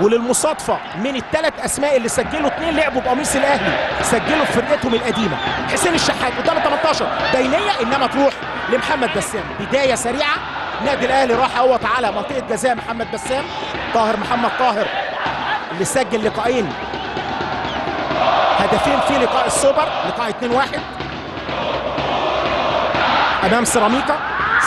وللمصادفة من الثلاث أسماء اللي سجلوا اثنين لعبوا بقميص الأهلي سجلوا في فرقتهم القديمة. حسين الشحات قدام ال 18 بينيه إنما تروح لمحمد بسام. بداية سريعة. النادي الأهلي راح اهوت على منطقة جزاء محمد بسام. طاهر محمد طاهر اللي سجل لقاءين هدفين في لقاء السوبر لقاء 2-1 أمام سيراميكا.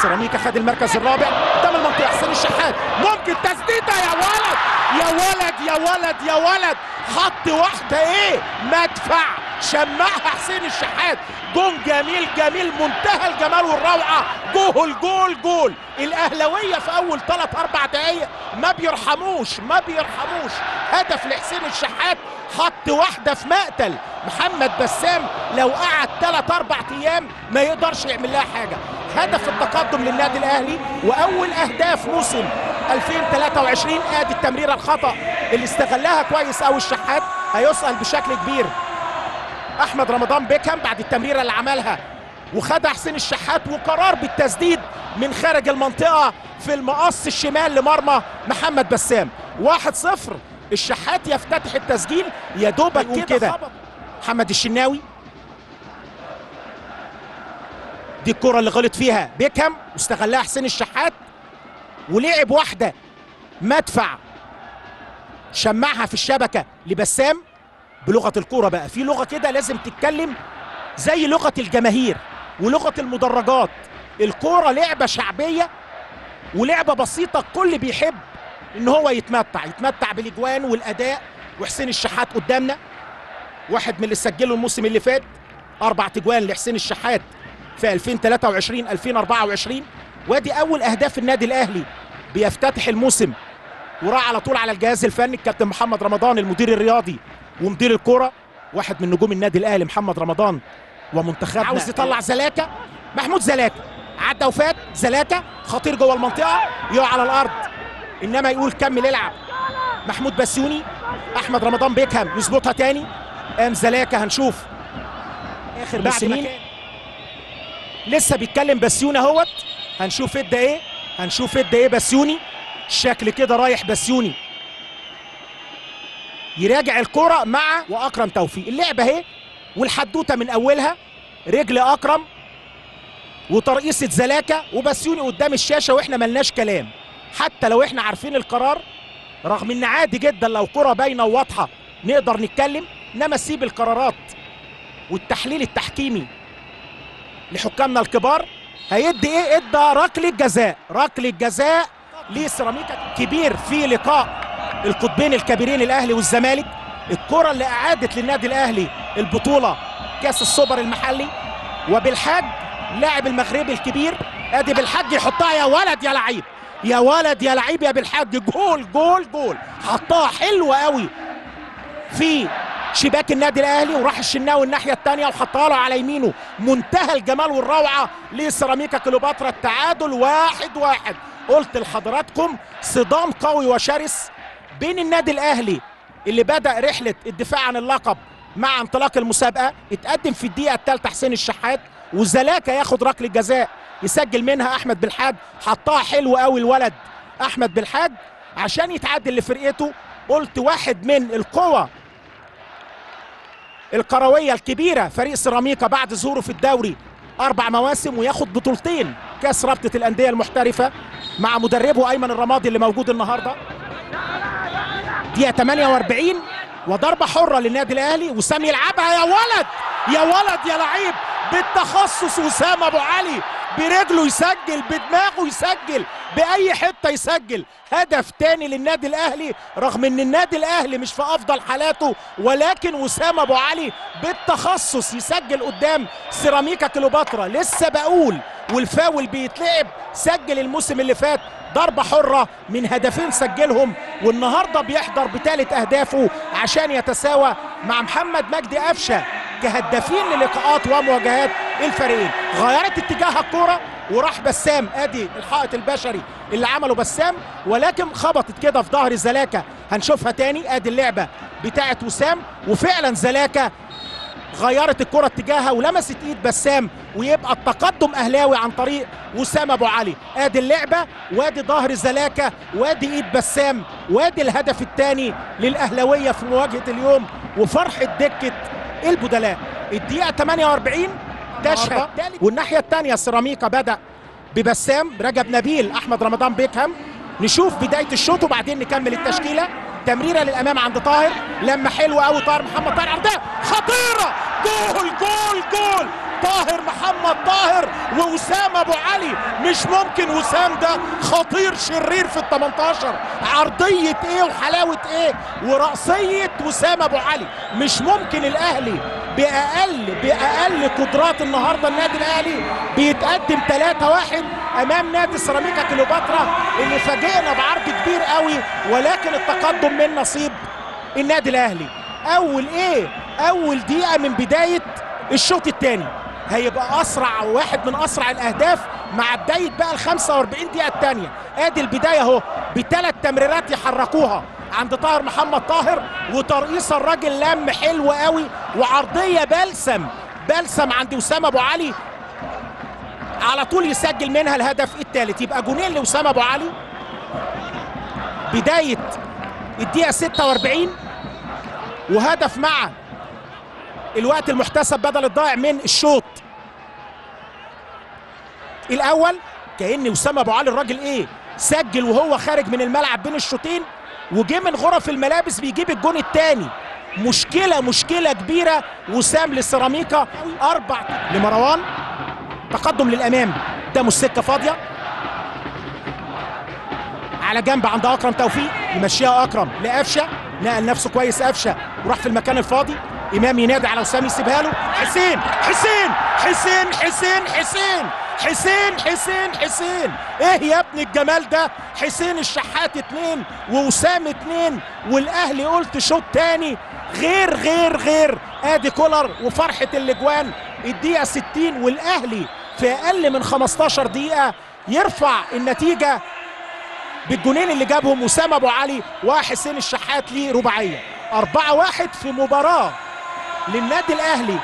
سيراميكا خد المركز الرابع. قدام المنطقة حسين الشحات. ممكن تسديدة. يا ولد! يا ولد! يا ولد! يا ولد! خط واحدة. إيه؟ مدفع. شمعها حسين الشحات. جون جميل جميل منتهى الجمال والروعة. جول جول جول. الأهلاوية في أول ثلاث أربع دقائق ما بيرحموش ما بيرحموش. هدف لحسين الشحات خط واحدة في مقتل. محمد بسام لو قعد ثلاث أربع أيام ما يقدرش يعمل لها حاجة. هدف التقدم للنادي الأهلي وأول أهداف موسم 2023 آدي التمريره الخطأ اللي استغلها كويس قوي الشحات. هيسأل بشكل كبير. أحمد رمضان بيكهام بعد التمريرة اللي عملها. وخدها حسين الشحات وقرار بالتسديد من خارج المنطقة في المقص الشمال لمرمى محمد بسام. 1-0 الشحات يفتتح التسجيل. يا دوبك كده محمد الشناوي. دي الكرة اللي غلط فيها بيكهام. واستغلها حسين الشحات. ولعب واحدة. مدفع. شمعها في الشبكة لبسام. بلغة الكورة بقى. في لغة كده لازم تتكلم زي لغة الجماهير ولغة المدرجات. الكورة لعبة شعبية ولعبة بسيطة الكل بيحب إن هو يتمتع يتمتع بالإجوان والأداء. وحسين الشحات قدامنا واحد من اللي سجله الموسم اللي فات أربع تجوان لحسين الشحات في 2023 2024 وادي أول أهداف النادي الأهلي بيفتتح الموسم وراح على طول على الجهاز الفني الكابتن محمد رمضان المدير الرياضي. ومدير الكرة واحد من نجوم النادي الأهلي محمد رمضان ومنتخبنا. عاوز يطلع زلاكا؟ محمود زلاكا. عدى وفات زلاكا خطير جوه المنطقة يقع على الأرض. إنما يقول كمل العب محمود بسيوني أحمد رمضان بيكهام يظبطها تاني. قام زلاكا هنشوف. آخر بعد كان لسه بيتكلم بسيوني أهوت. هنشوف ادى إيه؟ هنشوف ادى إيه بسيوني؟ الشكل كده رايح بسيوني. يراجع الكرة مع وأكرم توفيق. اللعبة اهي والحدوتة من أولها رجل أكرم وترقيصه زلاكا وبسيوني قدام الشاشة وإحنا ملناش كلام. حتى لو إحنا عارفين القرار رغم إن عادي جدا لو كرة باينة وواضحة نقدر نتكلم إنما سيب القرارات والتحليل التحكيمي لحكامنا الكبار. هيدي إيه؟ إدى ركلة جزاء. ركلة جزاء لسيراميكا. كبير في لقاء القطبين الكبيرين الاهلي والزمالك الكرة اللي أعادت للنادي الأهلي البطولة كأس السوبر المحلي وبالحاج لاعب المغربي الكبير أدي بالحاج يحطها يا ولد يا لعيب يا ولد يا لعيب يا بالحاج جول جول جول حطها حلوة قوي في شباك النادي الأهلي وراح الشناوي الناحية الثانية وحطها له على يمينه. منتهى الجمال والروعة لسيراميكا كليوباترا التعادل واحد واحد. قلت لحضراتكم صدام قوي وشرس بين النادي الأهلي اللي بدأ رحلة الدفاع عن اللقب مع انطلاق المسابقة اتقدم في الدقيقة الثالثة حسين الشحات وزلاكا ياخد ركلة جزاء يسجل منها أحمد بالحاج حطها حلو قوي الولد أحمد بالحاج عشان يتعادل لفرقته. قلت واحد من القوى الكروية الكبيرة فريق سيراميكا بعد ظهوره في الدوري أربع مواسم وياخد بطولتين كأس رابطة الأندية المحترفة مع مدربه أيمن الرمادي اللي موجود النهارده. دقيقة 48 وضربة حرة للنادي الأهلي. وسام يلعبها. يا ولد! يا ولد! يا لعيب! بالتخصص وسام أبو علي. برجله يسجل بدماغه يسجل بأي حتة يسجل. هدف تاني للنادي الأهلي رغم إن النادي الأهلي مش في أفضل حالاته ولكن وسام أبو علي بالتخصص يسجل قدام سيراميكا كليوباترا. لسه بقول والفاول بيتلعب سجل الموسم اللي فات ضربة حرة من هدفين سجلهم والنهاردة بيحضر بثالث أهدافه عشان يتساوى مع محمد مجدي قفشة كهدافين للقاءات ومواجهات الفريقين. غيرت اتجاه الكرة وراح بسام آدي الحائط البشري اللي عمله بسام ولكن خبطت كده في ظهر زلاكا. هنشوفها تاني آدي اللعبة بتاعت وسام وفعلا زلاكا غيرت الكرة اتجاهها ولمست إيد بسام ويبقى التقدم أهلاوي عن طريق وسام أبو علي. آدي اللعبة وادي ظهر زلاكة وادي إيد بسام وادي الهدف الثاني للأهلاوية في مواجهة اليوم وفرحه دكه البدلاء. الدقيقة 48 تشهد والناحية الثانية سيراميكا بدأ ببسام رجب نبيل أحمد رمضان بيكهام. نشوف بداية الشوط وبعدين نكمل التشكيلة. تمريرة للأمام عند طاهر. لما حلوة قوي طاهر محمد طاهر. عرضيه خطيرة. جول جول جول. طاهر محمد طاهر ووسام أبو علي. مش ممكن وسام ده خطير شرير في ال 18 عرضية إيه وحلاوة إيه؟ ورأسية وسام أبو علي. مش ممكن الأهلي بأقل بأقل قدرات النهارده النادي الأهلي بيتقدم 3-1 أمام نادي سيراميكا كليوباترا اللي فاجئنا بعرض قوي ولكن التقدم من نصيب النادي الأهلي. أول إيه؟ أول دقيقة من بداية الشوط الثاني. هيبقى أسرع واحد من أسرع الأهداف مع بداية بقى ال 45 دقيقة الثانية. أدي البداية أهو بثلاث تمريرات يحركوها عند طاهر محمد طاهر وترقيص الراجل لم حلو قوي وعرضية بلسم. بلسم عند وسام أبو علي. على طول يسجل منها الهدف الثالث. يبقى جونين لوسام أبو علي. بداية الدقيقة 46 وهدف مع الوقت المحتسب بدل الضائع من الشوط. الأول كان وسام أبو علي الراجل إيه سجل وهو خارج من الملعب بين الشوطين وجه من غرف الملابس بيجيب الجون الثاني مشكلة مشكلة كبيرة. وسام للسيراميكا أربع لمروان. تقدم للأمام. ده مش سكة فاضية. على جنب عند أكرم توفيق يمشيها أكرم لقفشة نقل نفسه كويس قفشة وراح في المكان الفاضي. إمام ينادي على وسام يسيبها له. حسين حسين حسين حسين حسين حسين حسين حسين. إيه يا ابن الجمال ده؟ حسين الشحات اتنين ووسام اتنين والأهلي قلت شوط تاني. غير غير غير. آدي كولر وفرحة الأجوان. الدقيقة 60 والأهلي في أقل من 15 دقيقة يرفع النتيجة بالجونين اللي جابهم وسام أبو علي وحسين الشحات ليه رباعية. 4 1 في مباراة للنادي الأهلي.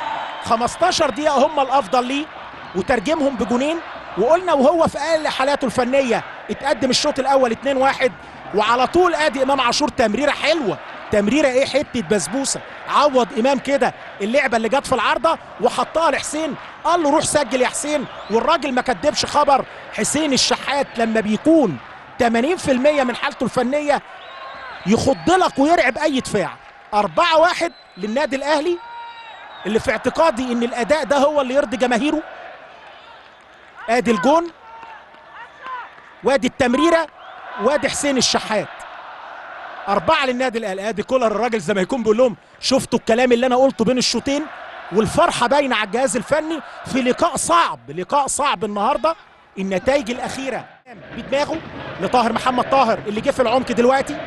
15 دقيقة هم الأفضل ليه وترجمهم بجونين. وقلنا وهو في أقل حالاته الفنية اتقدم الشوط الأول 2 1 وعلى طول ادي إمام عاشور. تمريرة حلوة. تمريرة إيه؟ حتة بسبوسة. عوض إمام كده اللعبة اللي جت في العارضة وحطها لحسين. قال له روح سجل يا حسين. والراجل ما كدبش خبر. حسين الشحات لما بيكون 80% من حالته الفنية يخض لك ويرعب أي دفاع. 4 1 للنادي الأهلي اللي في اعتقادي إن الأداء ده هو اللي يرضي جماهيره. أدي الجون. وادي التمريرة. وادي حسين الشحات. أربعة للنادي الأهلي. أدي كولر الراجل زي ما يكون بيقول لهم شفتوا الكلام اللي أنا قلته بين الشوطين؟ والفرحة باينة على الجهاز الفني في لقاء صعب لقاء صعب النهاردة. النتائج الأخيرة بدماغه لطاهر محمد طاهر اللي جه في العمق دلوقتي.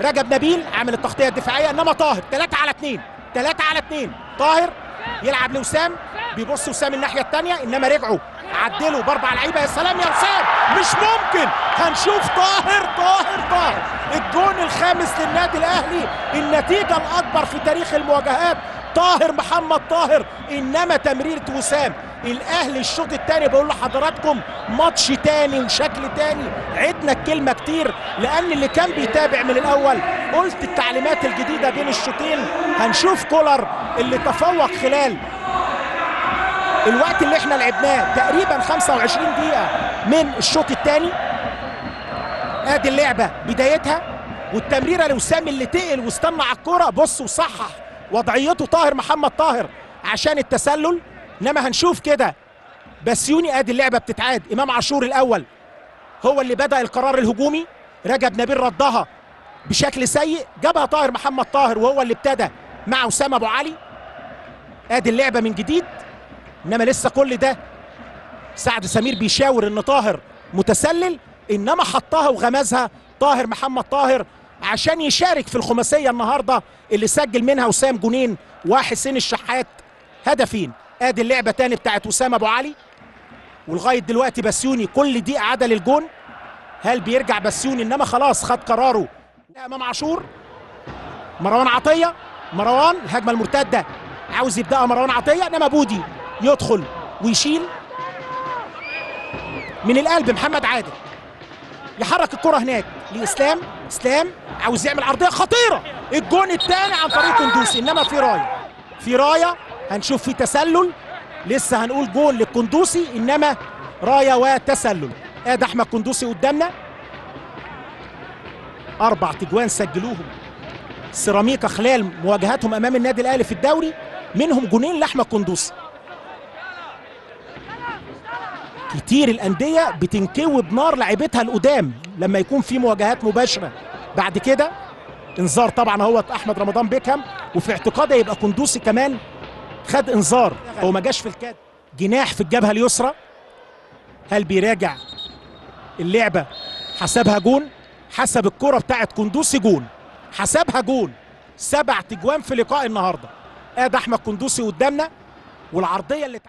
رجب نبيل عامل التغطية الدفاعية إنما طاهر. 3 على 2 3 على 2 طاهر يلعب لوسام بيبص وسام الناحية الثانية إنما رجعوا عدلوا بأربع لعيبة. يا سلام يا وسام! مش ممكن! هنشوف طاهر طاهر طاهر. الجون الخامس للنادي الأهلي النتيجة الأكبر في تاريخ المواجهات. طاهر محمد طاهر إنما تمريره وسام الأهلي الشوط الثاني بقول لحضراتكم ماتش تاني وشكل تاني. عدنا الكلمة كتير لأن اللي كان بيتابع من الأول قلت التعليمات الجديدة بين الشوطين. هنشوف كولر اللي تفوق خلال الوقت اللي إحنا لعبناه تقريبا 25 دقيقة من الشوط الثاني أدي اللعبة بدايتها والتمريرة لوسام اللي تقل واستنى على الكرة بص وصحح وضعيته طاهر محمد طاهر عشان التسلل. إنما هنشوف كده. بسيوني ادي اللعبة بتتعاد. إمام عاشور الأول هو اللي بدأ القرار الهجومي. رجب نبيل ردها بشكل سيء. جابها طاهر محمد طاهر وهو اللي ابتدى مع وسام أبو علي. أدي اللعبة من جديد. إنما لسه كل ده سعد سمير بيشاور إن طاهر متسلل. إنما حطها وغمزها. طاهر محمد طاهر عشان يشارك في الخماسية النهارده اللي سجل منها وسام جونين وحسين الشحات هدفين. آدي اللعبة تاني بتاعت وسام أبو علي. ولغاية دلوقتي بسيوني كل دي اعاده للجون. هل بيرجع بسيوني إنما خلاص خد قراره. إمام عاشور. مروان عطية. مروان الهجمة المرتدة. عاوز يبدأها مروان عطية. إنما بودي يدخل ويشيل. من القلب محمد عادل. يحرك الكرة هناك لإسلام. إسلام عاوز يعمل عرضية خطيرة. الجون الثاني عن طريق كندوسي. إنما في راية. في راية. هنشوف في تسلل. لسه هنقول جون للكندوسي. إنما راية وتسلل. ادي أحمد كندوسي قدامنا. أربع تجوان سجلوهم. سيراميكا خلال مواجهاتهم أمام النادي الأهلي في الدوري. منهم جونين لأحمد كندوسي. كتير الأندية بتنكوي بنار لعيبتها القدام لما يكون في مواجهات مباشرة. بعد كده إنذار طبعا هو أحمد رمضان بيكهام وفي اعتقادي يبقى كندوسي كمان خد إنذار. هو ما جاش في الكاد. جناح في الجبهة اليسرى. هل بيراجع اللعبة؟ حسبها جون. حسب الكرة بتاعت كندوسي جون. حسبها جون. سبع تجوان في لقاء النهارده. ادي أحمد كندوسي قدامنا والعرضية اللي